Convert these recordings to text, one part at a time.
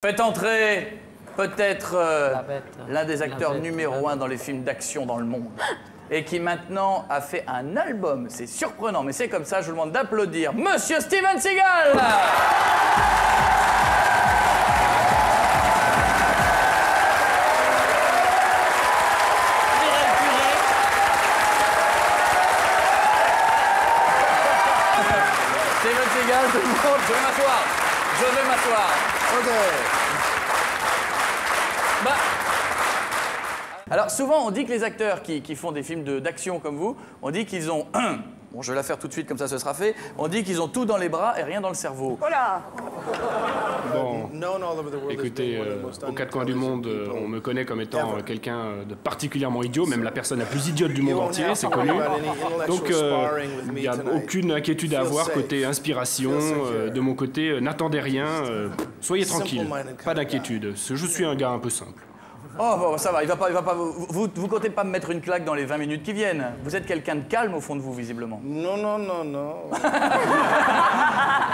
Faites entrer peut-être euh, l'un des acteurs bête, numéro un dans les films d'action dans le monde. Et qui maintenant a fait un album. C'est surprenant, mais c'est comme ça. Je vous demande d'applaudir Monsieur Steven Seagal Steven Seagal, tout le monde, je vais m'asseoir. Je vais m'asseoir. Ok. Bah. Alors souvent on dit que les acteurs qui, qui font des films de- d'action comme vous, on dit qu'ils ont... Bon, je vais la faire tout de suite comme ça ce sera fait. On dit qu'ils ont tout dans les bras et rien dans le cerveau. Voilà. Bon, écoutez, euh, most aux quatre coins du monde, euh, on me connaît comme étant euh, quelqu'un euh, de particulièrement idiot, même la personne la plus idiote du monde entier, c'est connu. Donc, euh, il n'y a aucune inquiétude à avoir côté inspiration. Euh, de mon côté, euh, n'attendez rien, euh, soyez tranquille, pas d'inquiétude. Je suis un gars un peu simple. Oh bon, ça va, il va pas, il va pas. Vous, vous, vous comptez pas me mettre une claque dans les 20 minutes qui viennent. Vous êtes quelqu'un de calme au fond de vous visiblement. Non, non, non, non.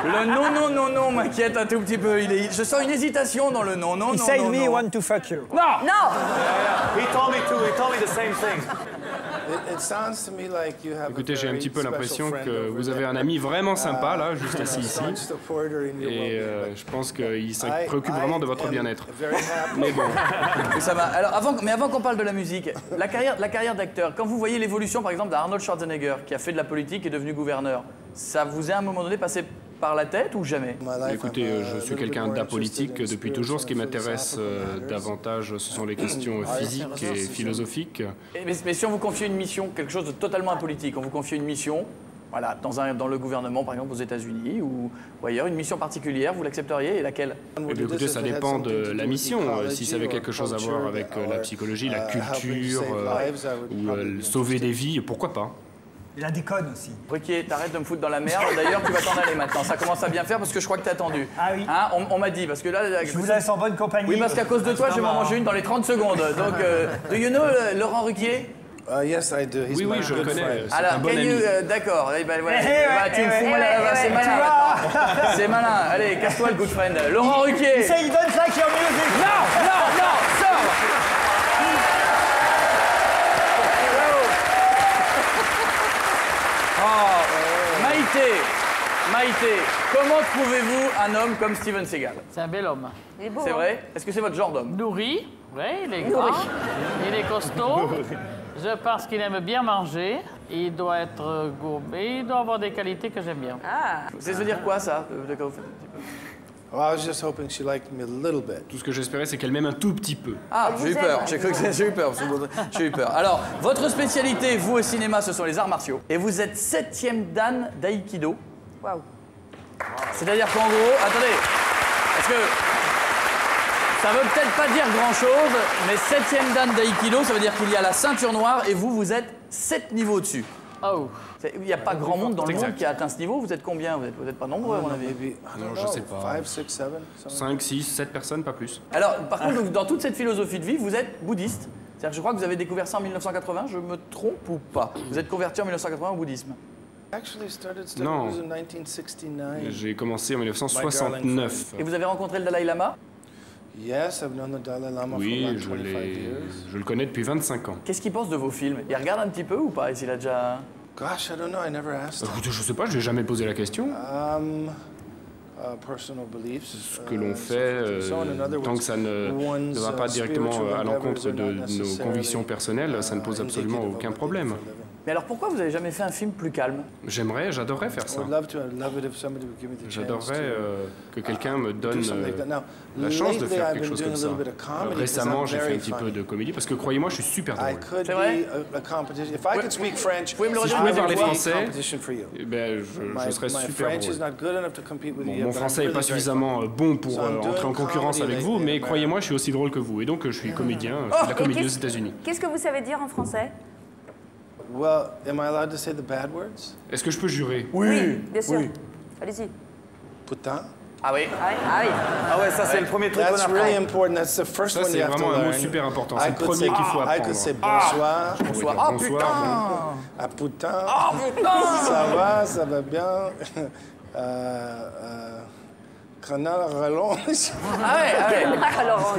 Le non non non non m'inquiète un tout petit peu. Il est, je sens une hésitation dans le non non He non said non. me non. want to fuck you. Non. Non He told me too. He told me the same thing. Écoutez, j'ai un petit peu l'impression que vous avez un ami vraiment sympa là, juste assis ici. Et euh, je pense qu'il se I- préoccupe vraiment de votre bien-être. Mais bon, Mais ça va. Alors avant, mais avant qu'on parle de la musique, la carrière, la carrière d'acteur. Quand vous voyez l'évolution, par exemple, d'Arnold Schwarzenegger, qui a fait de la politique et est devenu gouverneur, ça vous est à un moment donné passé par la tête ou jamais? Écoutez, euh, uh, je suis quelqu'un d'apolitique depuis toujours. Ce qui m'intéresse euh, davantage, ce sont les questions physiques et philosophiques. Et- mais, mais si on vous confiait une mission, quelque chose de totalement apolitique, on vous confiait une mission, voilà, dans, un, dans le gouvernement, par exemple aux États-Unis ou, ou ailleurs, une mission particulière, vous l'accepteriez et laquelle? Eh bien, écoutez, ça dépend de la mission. Euh, Si ça avait quelque chose à voir avec euh, la psychologie, la culture, euh, ou euh, sauver des vies, pourquoi pas? Il a des connes aussi. Ruquier, t'arrêtes de me foutre dans la merde. D'ailleurs, tu vas t'en aller maintenant. Ça commence à bien faire parce que je crois que t'es attendu. Ah oui. Hein, on on m'a dit, parce que là. Je vous laisse en bonne compagnie. Oui, parce qu'à cause de toi, je vais m'en manger une dans les 30 secondes. Donc, euh, do you know euh, Laurent Ruquier? Uh, yes, I do. He's Oui, oui, my je le good connais. friend. C'est Alors, bon can ami. you, euh, D'accord. Eh ben, voilà. Eh, eh, Bah, tu me fous mal à la- C'est malin. C'est malin. Allez, casse-toi le good friend. Laurent Ruquier. Say don't like your music. Non, non, non, comment trouvez-vous un homme comme Steven Seagal? C'est un bel homme. Il est beau. C'est hein. vrai? Est-ce que c'est votre genre d'homme? Nourri, oui, il est grand, il est costaud. Je pense qu'il aime bien manger. Il doit être gourmet, il doit avoir des qualités que j'aime bien. Ah, Ça veut dire quoi ça? De- de- de- Well, I was just hoping she liked me a little bit. Tout ce que j'espérais, c'est qu'elle m'aime un tout petit peu. Ah, Elle j'ai eu vous peur, j'ai cru que j'ai eu peur. J'ai eu peur. Alors, votre spécialité, vous au cinéma, ce sont les arts martiaux. Et vous êtes septième dan d'aïkido. waouh. C'est-à-dire qu'en gros, attendez, parce que ça veut peut-être pas dire grand-chose, mais septième dan d'aïkido, ça veut dire qu'il y a la ceinture noire et vous, vous êtes sept niveaux au-dessus. Oh, C'est- Il n'y a pas grand monde dans le Exact. monde qui a atteint ce niveau. Vous êtes combien Vous êtes peut-être pas nombreux, à mon avis? Don't Non, je know, sais pas. five, six, seven, something. 5, 6, 7 personnes, pas plus. Alors, par contre, donc, dans toute cette philosophie de vie, vous êtes bouddhiste. C'est-à-dire que je crois que vous avez découvert ça en 1980, je me trompe ou pas? Vous êtes converti en 1980 au bouddhisme. Actually started studying Non. was in 1969. J'ai commencé en 1969. Et vous avez rencontré le Dalai Lama? Yes, I've known the Dalai Lama Oui, for about je, 25 l'ai- years. je le connais depuis 25 ans. Qu'est-ce qu'il pense de vos films? Il regarde un petit peu ou pas? S'il a déjà... Gosh, I don't know. I never asked. Écoutez, je sais pas, je lui ai jamais posé la question. Um, uh, personal beliefs. Ce que l'on fait, euh, tant que ça ne, ne va pas directement euh, à l'encontre de nos convictions personnelles, ça ne pose absolument aucun problème. Mais alors pourquoi vous n'avez jamais fait un film plus calme? J'aimerais, j'adorerais faire ça. J'adorerais euh, que quelqu'un me donne euh, la chance de faire quelque chose comme ça. Euh, récemment, j'ai fait un petit peu de comédie parce que croyez-moi, je suis super I drôle. could C'est vrai? be a, a competition. If I could speak French, pouvez me le I redire Si je pouvais would parler be a français, competition for you. Eh ben, je, je serais my super French is drôle. not good enough to compete with Bon, you. mon but I'm français n'est pas suffisamment funny. euh, bon pour euh, entrer en concurrence avec vous, mais in croyez-moi, je suis aussi drôle que vous. Et donc, je suis comédien, je suis la Et comédie aux États-Unis. Qu'est-ce que vous savez dire en français? Well, am I allowed to say the bad words? Est-ce que je peux jurer? Oui, bien sûr. Allez-y. Putain. Ah oui Ah oui, ah oui. Ah ouais, ça c'est le premier truc qu'on That's apprend. really important. That's the first Ça, one c'est you have to vraiment un mot learn. super important. I C'est le could premier say- qu'il faut I could apprendre. say bonsoir. Dire Ah, bonsoir, putain Ah putain. Ah putain Ça va, ça va bien. Euh, euh, Canal rallonge. Ah ouais, ah ouais. Alors,